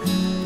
Bye.